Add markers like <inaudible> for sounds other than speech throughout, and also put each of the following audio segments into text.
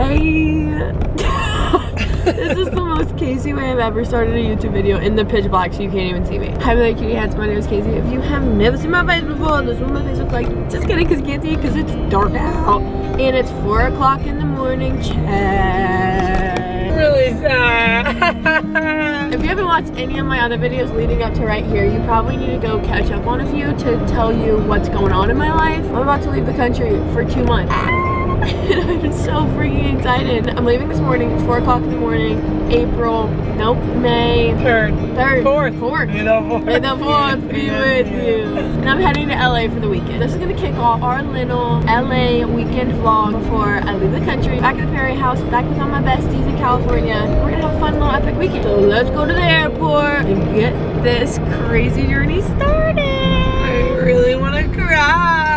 Hey. <laughs> this is the most Kacey way I've ever started a YouTube video in the pitch black so you can't even see me. Hi my cutie hats, my name is Kacey. If you have never seen my face before, this is what my face looks like. Just kidding because you can't see it because it's dark out. And it's 4 o'clock in the morning. Check. Really sad. <laughs> If you haven't watched any of my other videos leading up to right here, you probably need to go catch up on a few to tell you what's going on in my life. I'm about to leave the country for two months. <laughs> I'm so freaking excited. I'm leaving this morning, it's 4 o'clock in the morning, April, nope, May Third. 3rd. Fourth. 4th. May the fourth. May the 4th be with you. And I'm heading to LA for the weekend. This is gonna kick off our little LA weekend vlog before I leave the country. Back at the Parea house, back with all my besties in California. We're gonna have a fun little epic weekend. So let's go to the airport and get this crazy journey started. I really want to cry.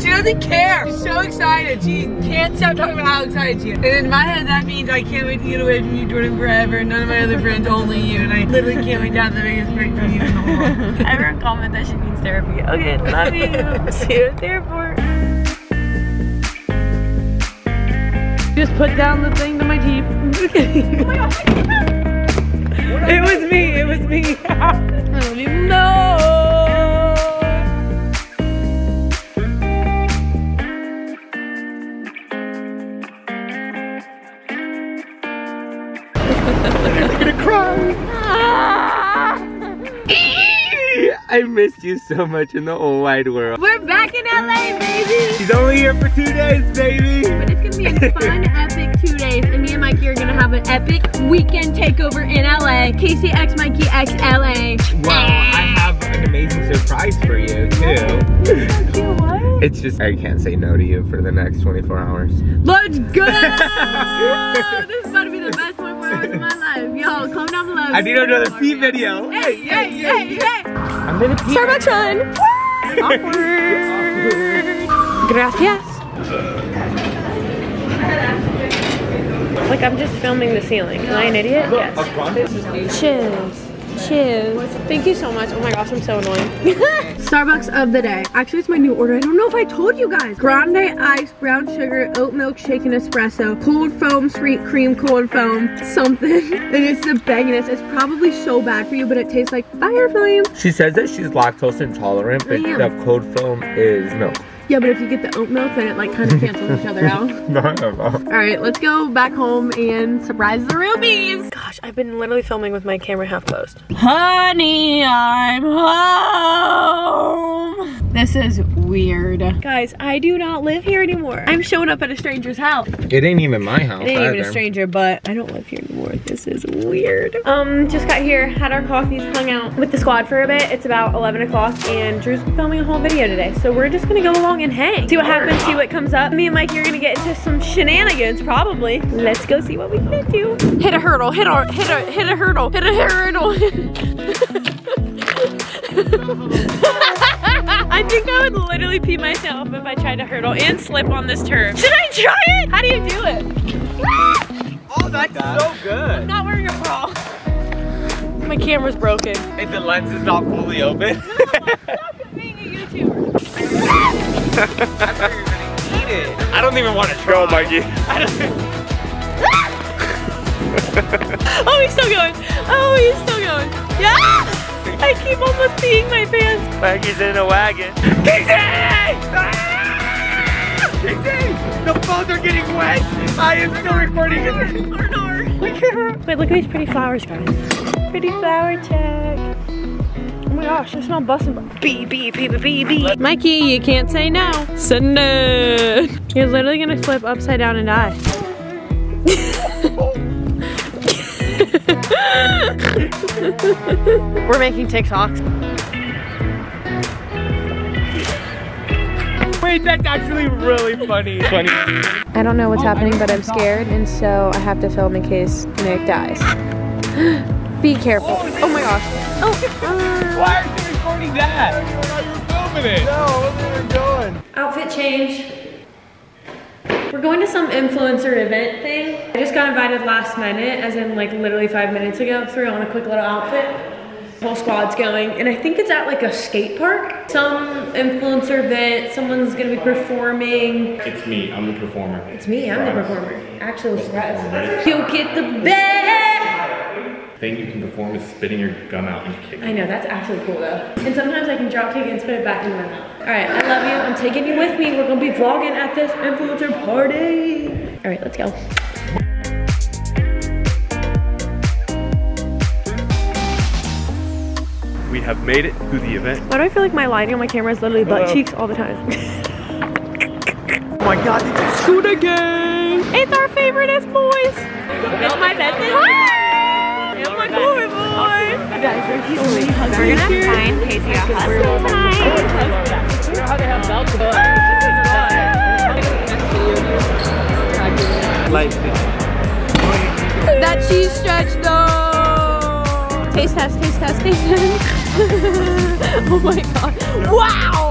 She doesn't care. She's so excited. She can't stop talking about how excited she is. And in my head, that means I can't wait to get away from you, Jordan, forever. None of my other friends, only you. And I literally can't wait to have the biggest break from you in the world. <laughs> Everyone comment that she needs therapy. Okay, love you. <laughs> See you at the airport. Just put down the thing to my teeth. <laughs> it was me. It was me. I missed you so much in the whole wide world. We're back in LA, baby. She's only here for two days, baby. But it's gonna be a fun, <laughs> epic two days, and me and Mikey are gonna have an epic weekend takeover in LA. Kacey X Mikey X LA. Well, I have an amazing surprise for you oh, too. what? It's just I can't say no to you for the next 24 hours. Let's go! <laughs> I need another pee video. Hey, hey, hey, hey! I'm gonna pee. Starbucks run! Gracias. Like I'm just filming the ceiling. Am I an idiot? Yes. Cheers. Cheers. Thank you so much. Oh my gosh, I'm so annoying. <laughs> Starbucks of the day. Actually, it's my new order. I don't know if I told you guys. Grande ice, brown sugar, oat milk, shaken espresso, cold foam, sweet cream, cold foam, something. <laughs> And it's the banginess. It's probably so bad for you, but it tastes like fire flame. She says that she's lactose intolerant, but the cold foam is milk. Yeah, but if you get the oat milk, then it like kind of cancels each other out. <laughs> Not at all. All right, let's go back home and surprise the rubies. Gosh, I've been literally filming with my camera half closed. Honey, I'm home. This is weird. Guys, I do not live here anymore. I'm showing up at a stranger's house. It ain't even my house It ain't even a stranger, but I don't live here anymore. This is weird. Um, just got here, had our coffees, hung out with the squad for a bit. It's about 11 o'clock, and Drew's filming a whole video today. So we're just gonna go along and hang. See what happens, see what comes up. Me and Mikey are gonna get into some shenanigans, probably. Let's go see what we can do. Hit a hurdle, hit a, hit a, hit a hurdle, hit a hurdle. <laughs> I think I would literally pee myself if I tried to hurdle and slip on this turf. Should I try it? How do you do it? <laughs> Oh, that's so good. not wearing a bra. My camera's broken. And the lens is not fully open. Stop being a YouTuber. <laughs> Eat it. I don't even want to try. Go, Mikey. <laughs> <laughs> Oh, he's still going. Oh, he's still going. Yeah! I keep almost peeing my pants. Mikey's in a wagon. Kacey! Ah! Kacey! The phones are getting wet. I am still recording it. <laughs> Wait, look at these pretty flowers, guys. Pretty flower check. Oh my gosh, I smell bussin' beep beep beep beep beep beep. Mikey, you can't say no. Send it. You're literally gonna flip upside down and die. <laughs> We're making TikToks. Wait, that's actually really funny. Funny. I don't know what's happening, but I'm scared, and so I have to film in case Nick dies. <gasps> <laughs> Be careful. Oh, oh my gosh. Oh. Uh, Why are you recording that? You're filming it. No, where are you going? Outfit change. We're going to some influencer event thing. I just got invited last minute, as in like literally five minutes ago, so we're on a quick little outfit. Whole squad's going, and I think it's at like a skate park. Some influencer event, someone's gonna be performing. It's me. I'm the performer. It's me, I'm the performer. Actually, surprise. You'll get the best. Thing you can perform is spitting your gum out and kicking. I know, that's actually cool though. And sometimes I can drop kick and spit it back in my mouth. All right, I love you. I'm taking you with me. We're gonna be vlogging at this influencer party. All right, let's go. We have made it to the event. Why do I feel like my lighting on my camera is literally butt Hello. cheeks all the time? Oh my god, it's Scooter Gang! it's our favoriteest boys. It's my bestest. It's my boy. Guys, many We're gonna find Kacey a husband That cheese stretch though. Taste test, taste test, taste test. <laughs> oh my god. Wow!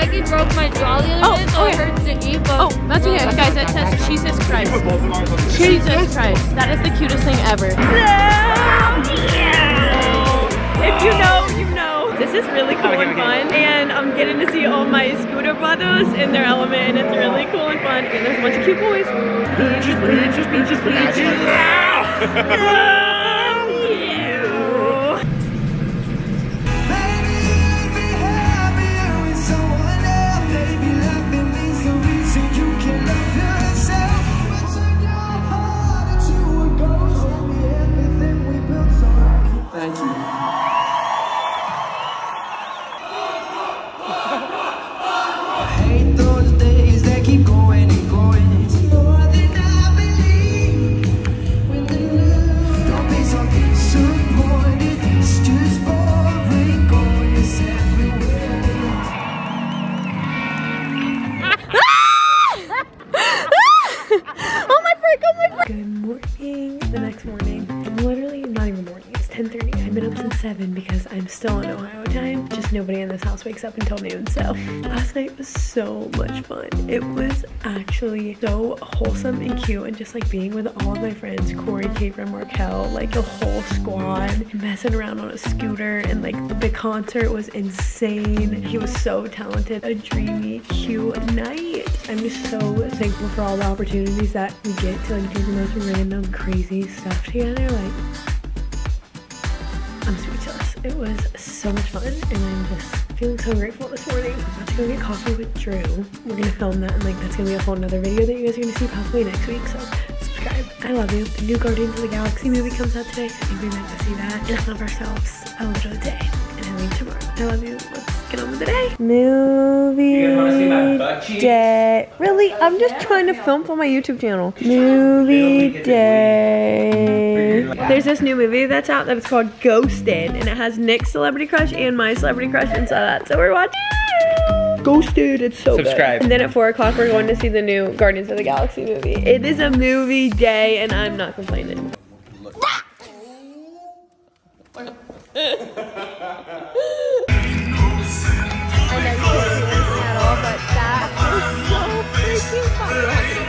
That was really good. Mikey broke my jaw the Oh, other day, so okay. it hurts to eat, but Oh, that's okay. Guys, that says Jesus Christ. Jesus Christ. That is the cutest thing ever. If you know, you know. This is really cool and fun. And I'm getting to see all my scooter brothers in their element. And it's really cool and fun. And there's a bunch of cute boys. Beaches, beaches, beaches, beaches. <laughs> 7 because I'm still in Ohio time. Just nobody in this house wakes up until noon. So last night was so much fun. It was actually so wholesome and cute and just like being with all of my friends, Corey, Capron, Markel, like the whole squad, messing around on a scooter and like the concert was insane. He was so talented. A dreamy, cute night. I'm just so thankful for all the opportunities that we get to like do the most random, crazy stuff together. Like. It was so much fun, and I'm just feeling so grateful this morning. I'm about to go get coffee with Drew. We're gonna film that, and like that's gonna be a whole nother video that you guys are gonna see possibly next week. So subscribe. I love you. The new Guardians of the Galaxy movie comes out today, I think we might go see that. And love ourselves a little day, and I leave tomorrow. I love you. Let's get on with the day. Movie day. Really? I'm just trying to film for my YouTube channel. Movie day. There's this new movie that's out that's called Ghosted, and it has Nick's celebrity crush and my celebrity crush inside that. So we're watching. Ghosted, it's so Subscribe. good. And then at four o'clock, we're going to see the new Guardians of the Galaxy movie. It is a movie day, and I'm not complaining. <laughs> so 进来了。